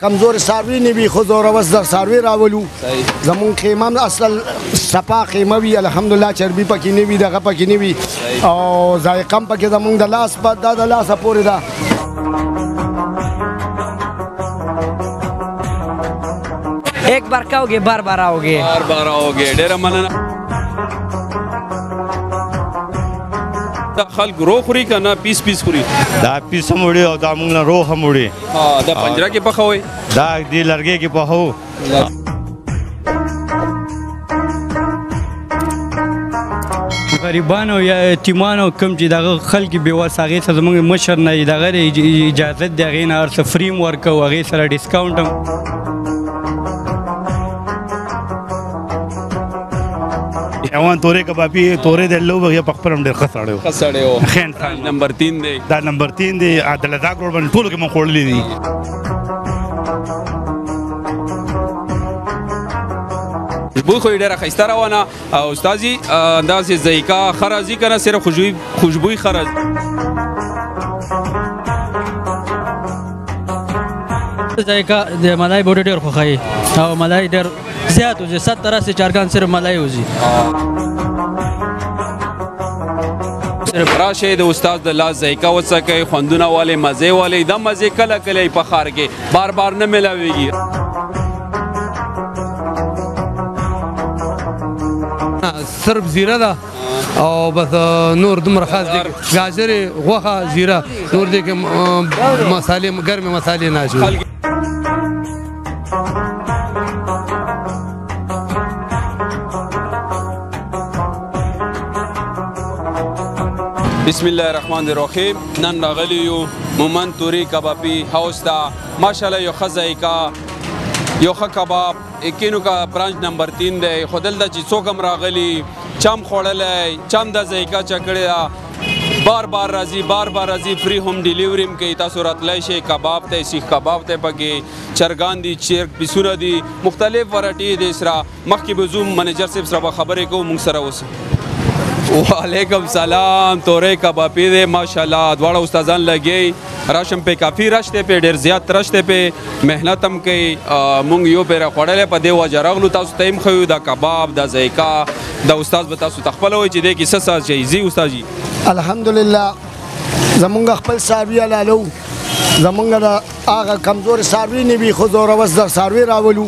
کمزور ساروی نه وي خو زور وس در ساروی راولو زمون خیمه اصلا صفا خیمه وی الحمدلله چربی پکې نه وي دغه پکې نه وي او ذایقه پکې زمون د لاس په د لاس پورې ده ایک بار کاوګي بار بار آوګي بار بار آوګي ډیره مننه خلک روخ خوري کنه پیس پیس خوري دا پیس هم وړي او دا موږ نه روح هم وړي ها دا پنجره کې پخوي دا دې لرګي کې پخو غریبانو یا یتیمانو کم چې دغه خلک به وس هغه ته زموږ مشر نه دغه اجازه دی هغه نه ارڅ فریم ورک او هغه سره ډیسکاونټ هم روان تورې کبابي تورې د لو بغیا په خپل ډېر خسړیو خسړیو خین نمبر 3 دی دا نمبر 3 دی عدل دا ګور باندې ټول کې مونږ خورلې دي بوی خو ډیره خسته روانه او استادي اندازې ذایقه خرازي کنه سره خوشبوئی خوشبوئی خراز ذایقه د ملای بوډي ډیر خوخای او ملای ډیر زیات وځي ست طرح سے چارکان صرف ملای وځي صرف راشه د استاد د لاس ذایقه وڅکه خوندونه والے مزه والے د مزه کله کله په خار کې بار بار نه ملاويږي صرف زیره ده او بس نور دومره خاص دي گاجر غوخه زیره نور دي کې مصالې ګرمه مصالې نه شي بسم الله الرحمن الرحیم نن راغلی یو مومن توری کبابی هاوس ته ماشاءالله یو خزای کا یو خ کباب اکینو کا برانچ نمبر 3 دی خدل د چې څوک هم راغلی چم خوړلای چم د زیکا چکړه بار بار راځي بار بار راځي فری هم ډیلیوري هم کوي تاسو راتلای شئ کباب ته سیخ کباب ته پکې چرګان دي چرګ پیسونه دي مختلف ورټي دي سره مخکې به زوم منیجر صاحب سره خبرې کوو موږ سره اوس وعلیکم سلام تورې کبابي دې ماشاءالله دواړه استادان لګي راشم په کافی رش ته په ډیر زیات رش ته په مهنت هم کوي مونږ یو پیر خړلې په دی وجه راغلو تاسو تیم خو دا کباب دا زیکا دا استاد به تاسو تخپل وای چې د کیسه ساز شي زی استاد جی الحمدلله زمونږ خپل ساروی لالو زمونږ دا هغه کمزور ساروی نه وی خو زور وس در ساروی راولو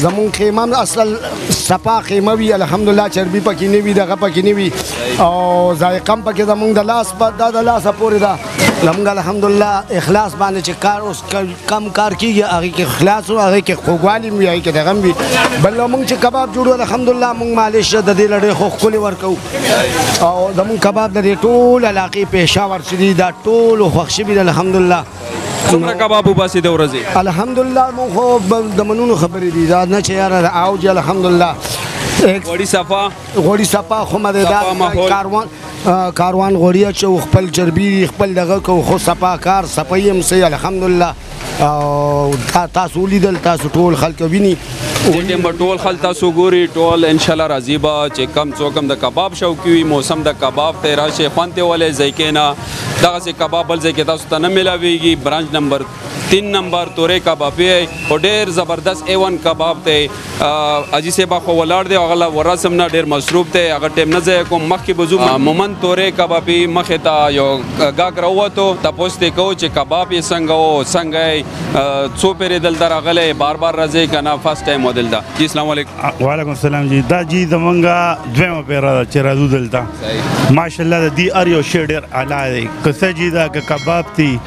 زمونږ خیمه اصل صفا خیمه وی الحمدلله چربی پکې نه وی دغه پکې نه وی او ذایقم پکې زمونږ د لاس په د لاس پورې دا لمګ الحمدلله اخلاص باندې چې کار اوس کم کار کیږي هغه کې اخلاص او هغه کې خوګوالي مې هغه کې دغه وي بل موږ چې کباب جوړو الحمدلله موږ مالش د دې لړې خو خپل ورکو او زموږ کباب د ټول علاقې پېښه ورسېدي دا ټول خوښي به الحمدلله څومره کباب وباسي د ورځې الحمدلله مو خو د منونو خبرې دي دا نه چې یاره او جی الحمدلله وړي صفا غوړي صفا خو مده دا کاروان کاروان غوړي چې خپل جربي خپل دغه کو خو صفا کار صفای هم سي الحمدلله او تاسو لیدل تاسو ټول خلک ویني دې ټیم ټول خلک تاسو ګوري ټول ان شاء الله راضي با چې کم څو کم د کباب شوقي وي موسم د کباب ته راشه خوانته ولې ځکینا دغه سي کباب بل ځکه تاسو ته نه ملاويږي برانچ نمبر 3 نمبر تورې کباب او ډېر زبردست ایون کباب ته اجي سیبا خو ولاړ دی هغه لا ورسم نه ډیر مصروف دی هغه ټیم نه ځای کوم مخکې بزو مومن تورې کبابي مخه تا یو غاګ راوته د پوسټ کو چې کباب یې څنګه او څنګه څو پیر دل درغله بار بار راځي کنه فرست ټایم ودل دا جی اسلام علیکم وعلیکم السلام جی دا جی زمونږه دویمه پیر را چې راځو دلته ماشاءالله د دې ار یو شی ډیر اعلی دی کسه جی دا کباب تی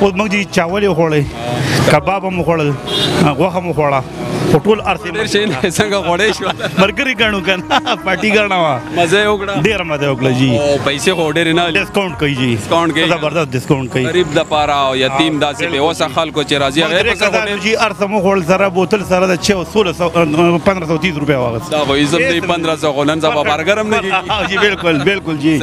اوس موږ دي چاول خوړل کباب هم خوړل غوښه هم خوړه په ټول ارث ډیر شي نه څنګه غوړې شو مرګري غاڼو کنه پارټي غاڼه وا مزه وکړه ډیر مزه وکړه جی او پیسې خو ډیر نه ډیسکاونټ کوي جی ډیسکاونټ کوي زبردست ډیسکاونټ کوي غریب د پاره او یتیم داسې به وسه خلکو چې راضي غیر په سره جی ارث مو خول سره بوتل سره د 1530 روپیا واغس دا خو عزت دی 1500 غولن زبا برګرم نه کیږي جی بالکل بالکل جی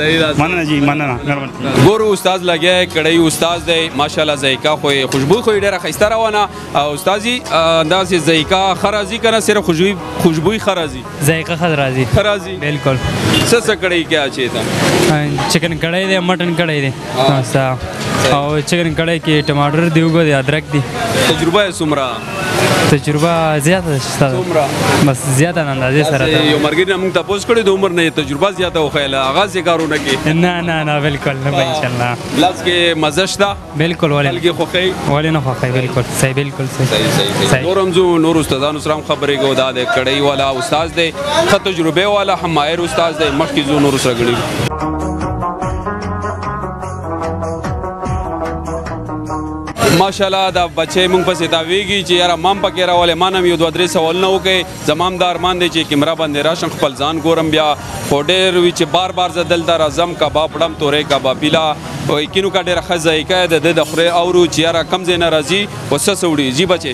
مننه جی مننه ګورو استاد لګیا کړی استاد دی ماشاءالله زایکا خو خوشبو خو ډیره خسته روانه او استادی انداز زایکا خرازی کنه سره خوشبو خوشبو خرازی زایکا خرازی خرازی بالکل څه څه کړی کیا چی تا چکن کړی دی مټن کړی دی او چکن کړی کې ټماټر دی وګ دی ادرک دی تجربه سمرا تجربه زیاته ده چې ستاسو څومره بس زیاته نه اندازې سره ده یو مرګ نه موږ تاسو کړی د عمر نه تجربه زیاته او خیال هغه څه کارونه کې نه نه نه بالکل نه ان شاء الله لاس کې مزه شته بالکل ولې بلګي خوخی ولې نه خوخی بالکل صحیح بالکل صحیح صحیح نور هم زو نور استادانو سره خبرې کو دا د کړی والا استاد دی خه تجربه والا هم ماهر استاد دی مخکې زو نور سره غړي ماشاءالله دا بچي مونږ پسې دا ویږي چې یاره مام پکې راولې مانم یو دوه درې سوال نه وکي زمام دار مان دی چې کیمرا باندې راشم خپل ځان ګورم بیا خو ډېر وی چې بار بار زه دلته راځم کباب پړم تورې کباب پیلا او کینو کا ډېر خزه یې کړه د د خره اورو چې یاره کم زینه راځي او سس وړي جی بچي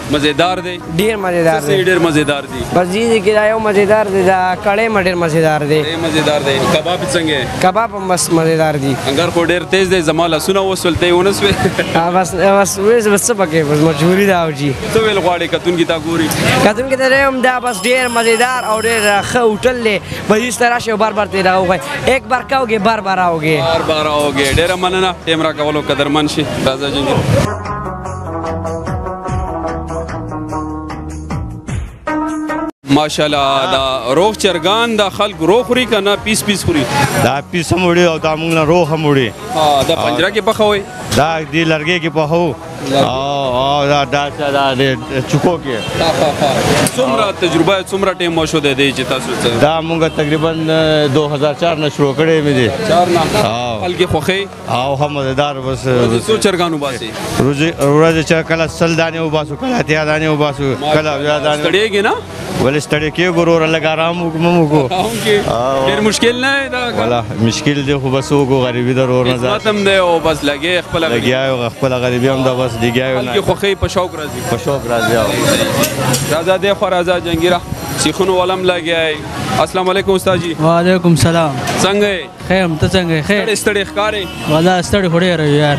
مزیدار دی ډیر مزیدار دی ډیر مزیدار دی بس دې کې دا یو مزیدار دی دا کړې مډیر مزیدار دی ډیر مزیدار دی کباب څنګه کباب هم بس مزیدار دی انګر خو ډیر تیز دی زما لاسونه وسولته ونس وې بس بس وې بس پکې بس مجبوری دا او جی ته ویل غواړي کتون کی تا ګوري کتون کی ته هم دا بس ډیر مزیدار او ډیر ښه هوټل دی په دې سره شو بار بار تیر راوږي ایک بار کاوږي بار بار راوږي بار بار راوږي ډیر مننه تیمرا کولو قدرمن شي راځه جنګ ماشاءالله دا روغ چرګان دا خلک روغ خوري کنه پیس پیس خوري دا پیس هم وړي او دا موږ نه روغ هم وړي دا پنجره کې پخوي دا دی لرګي کې پخو او دا دا دا چوکو کې څومره تجربه څومره ټیم مو شو دی چې تاسو دا موږ تقریبا 2004 نه شروع کړې مې دي 4 نه خلک خوخي او هم مزیدار بس څو چرګان وباسي روزي ورځ چا کله سل دانه وباسو کله اتیا دانه وباسو کله بیا دانه ستړيږي نه ولې ستړي کې ورور لګ آرام وکمو کو ډېر مشکل نه دا ولا مشکل دی خو بس وګو غریبي ضرور نه ځات ختم دی او بس لګي خپل لګیا او خپل غریبي هم دا بس لګیا نه کې خوخي په شوق راځي په شوق راځي راځه دی خو راځه جنگیرا سیخونو ولم لګیای السلام علیکم استاد جی وعلیکم سلام څنګه ښه یم ته څنګه یې ښه ستړی ستړی ښکارې ولا ستړی خو ډېر یو یار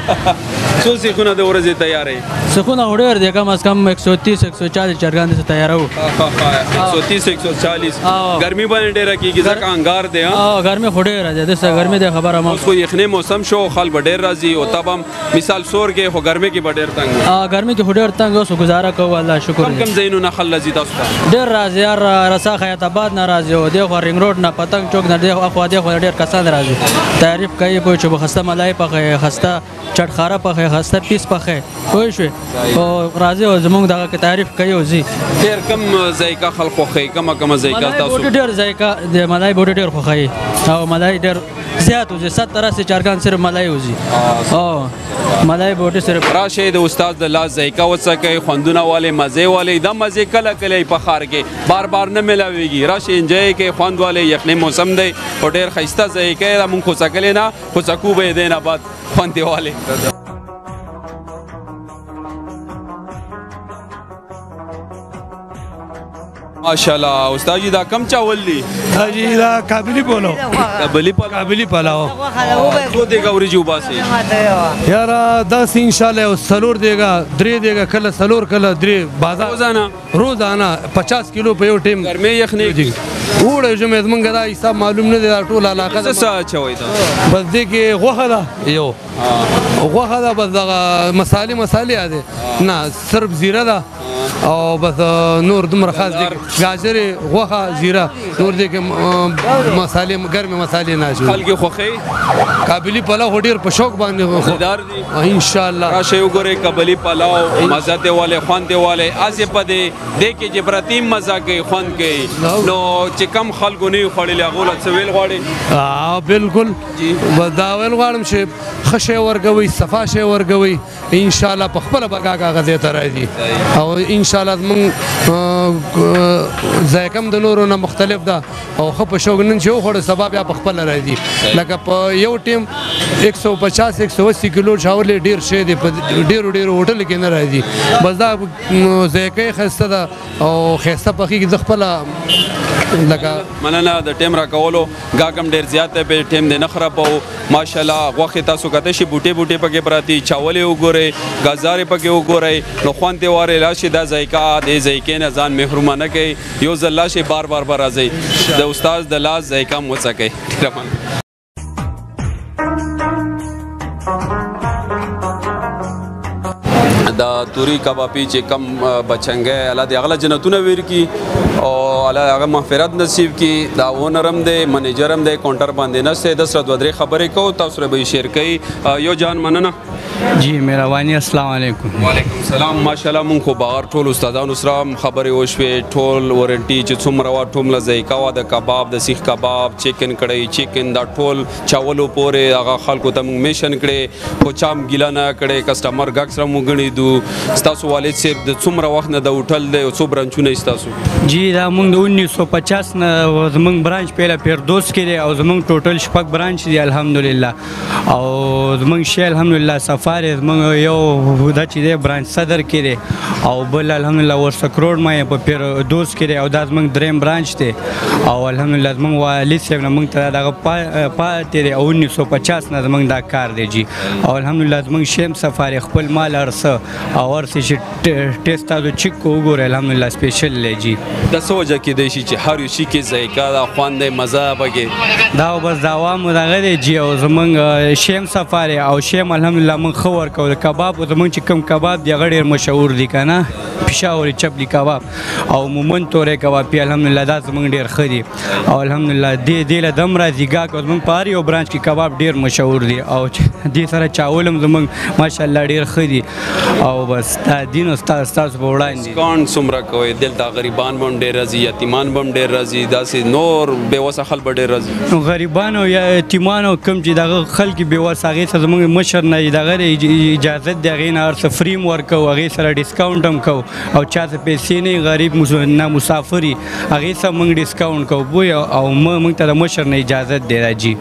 څو سیخونه د ورځې تیار یې سیخونه خو ډېر دی کم از کم 130 140 چرګان دې تیارو 130 140 ګرمي باندې ډېره کیږي ځکه انګار دی ها ګرمي خو ډېره ده د څه ګرمي د خبره ما خو یخنې موسم شو خلک ډېر راځي او تبم مثال سور کې خو ګرمي کې ډېر تنګ ا ګرمي کې ډېر تنګ اوس گزاره کوو الله شکر کم کم زینو نه خل زی تاسو ډېر راځي یار رسا خیات آباد نه راځي او دی خو رنگ روډ نه پتنګ چوک نه دی خو دی خو ډېر کسان راځي تعریف کوي کوی چې بخسته ملای پخې خسته چټ خاره پخې خسته پیس پخې کوی شو او راځي او زمونږ دغه کې تعریف کوي او زی ډېر کم ذایقه خلق خو خې کم کم ذایقه تاسو ډېر ذایقه د ملای بوټي ډېر خو خې او ملای ډېر زیات وځي 70 80 چارکان صرف ملای وځي او ملای بوټي صرف راشه د استاد د لاس ذایقه وڅکه خوندونه والے مزه والے د مزه کله کله په خار کې بار بار نه ملاويږي راشه انجای کې خوند والے یخنې موسم دی او ډیر خسته ذایقه را مونږ خو څکلې نه خو څکو به دینه بعد خوند والے ماشاءالله استاد جی دا کم چاول دی جی دا کابلی پلاو کابلی پلاو کابلی پلاو څو دیګه ورجو باسي یار دا ان شاء الله سلور دیګه درې دیګه کله سلور کله درې بازار روزانه روزانه 50 کیلو په یو ټیم ګرمه یخنی جی وړه جو مې زمونږ دا حساب معلوم نه دی دا ټول علاقه ده څه چوي دا بس دې کې غوخه ده یو غوخه ده بس دغه مصالې مصالې ده نه صرف زیره ده او بس نور دومره خاص دي گاجرې غوخه زیره نور دي کې مصالې ګرمه مصالې نه شي خلک خوخي قابلی پلاو هډیر په شوق باندې خدار دي ان شاء الله راشه وګوره قابلی پلاو مزه ته والے خوان دی والے اسه په دې د کې چې پرتیم مزه کوي خوان کوي نو چې کم خلک نه خړلې هغه لا سویل غواړي اه بالکل ودا ویل غواړم چې خشه ورګوي صفاشه ورګوي ان شاء الله په خپل بګاګه غزه ته راځي او ان شاء الله موږ زایکم د نورو نه مختلف ده او خو په شوګ نن شو خور سبب یا په خپل راځي لکه په یو ټیم 150 180 کیلو شاورلې ډیر شي دی په ډیرو ډیرو هوټل کې نه راځي بس دا زایکه خسته ده او خسته پخې کې ځخپل لکه مننه د ټیم را کولو غاګم ډیر زیات دی په ټیم دی نه خرابو ماشاءالله غوخه تاسو کته شي بوټي بوټي پکې پراتی چاولې وګورئ غزارې پکې وګورئ نو خوان دی واره لاشي دا ذایقه دی ذایقې نه ځان محروم نه کوي یو ځل لاشي بار بار برازي د استاد د لاس ذایقه مو څکه دا توري کبابي چې کم بچنګ الله دې اغلا جنتونه ویر کی او الله هغه مغفرت نصیب کی دا اونرم دې منیجرم دې کاونټر باندې نشته د سره دوه درې خبرې کو تاسو به شیر کوي یو جان مننه جی مهرباني السلام علیکم وعلیکم السلام ماشاءالله مونږ خو بهر ټول استادانو سره خبرې وشوې ټول وارنټي چې څومره وا ټومله ذایقه وا د کباب د سیخ کباب چیکن کړی چیکن دا ټول چاولو پورې هغه خلکو ته مونږ میشن کړي خو چام ګیله نه کړي کسٹمر غک سره مونږ غنی دو تاسو والد صاحب د څومره وخت نه د هوټل دی او څو برانچونه تاسو جی دا مونږ د 1950 نه زمونږ برانچ پیله پیردوس کې دی او زمونږ ټوټل شپږ برانچ دی الحمدلله او زمونږ شی الحمدلله سفار زمونږ یو دا چې دی برانچ صدر کې دی او بل الحمدلله ورسه کروډ ما په پیر دوست کې دی او دا زمونږ دریم برانچ دی او الحمدلله زمونږ والي صاحب نه مونږ ته دغه پاتې دی او 1950 نه زمونږ دا کار دی جی او الحمدلله زمونږ شیم سفار خپل مال ارسه او ارسه چې ټیسټ تاسو چیک کو وګورئ الحمدلله سپیشل دی جی د څه وجه کېدای شي چې هر یو شي کې ذایقه ده خوند دی مزه ده پکې دا بس د عوامو دغه دی جی او زمونږ شیم سفر او شیم الحمدلله موږ ښه ورکول کباب زمونږ چې کوم کباب دی هغه ډېر مشهور دی که نه پشاور چپلی کباب او مومن تورې کباب پی الحمدلله دا زمونږ ډېر ښه دي او الحمدلله دې دې له دم راځي ګاک زمونږ په هر یو برانچ کې کباب ډېر مشهور دي او دې سره چاول هم زمونږ ماشاءالله ډېر ښه دي او بس تا دین او تاسو په وړاندې اسکان څومره کوي دلته غریبان بم ډیر راځي یتیمان بم ډیر راځي داسې نور به وسه خلک ډیر راځي نو غریبان او یتیمان او کم چې دغه خلک به وسه هغه ته زموږ مشر نه دغه اجازه دی هغه نه ارڅ فریم ورکو هغه سره ډیسکاونټ هم کو او چا ته پیسې نه غریب نه مسافری هغه سره موږ ډیسکاونټ کو بو او موږ ته مشر نه اجازه دی راځي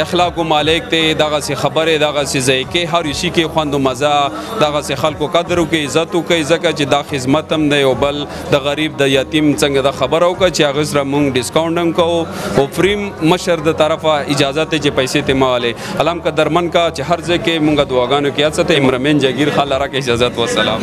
اخلاق مالک ته دغه سي خبره دغه سي ځایکه هر شي کې خوند مزه دغه سي خلکو قدر او کې عزت او کې ځکه چې دا خدمت هم دی او بل د غریب د یتیم څنګه د خبرو کې چې هغه سره مونږ ډیسکاونټ هم کوو او فریم مشر د طرفه اجازه ته چې پیسې ته ماله علام کا درمن کا چې هر ځکه مونږ دعاګانو کې اڅته امرمن جگیر خاله را کې اجازه و سلام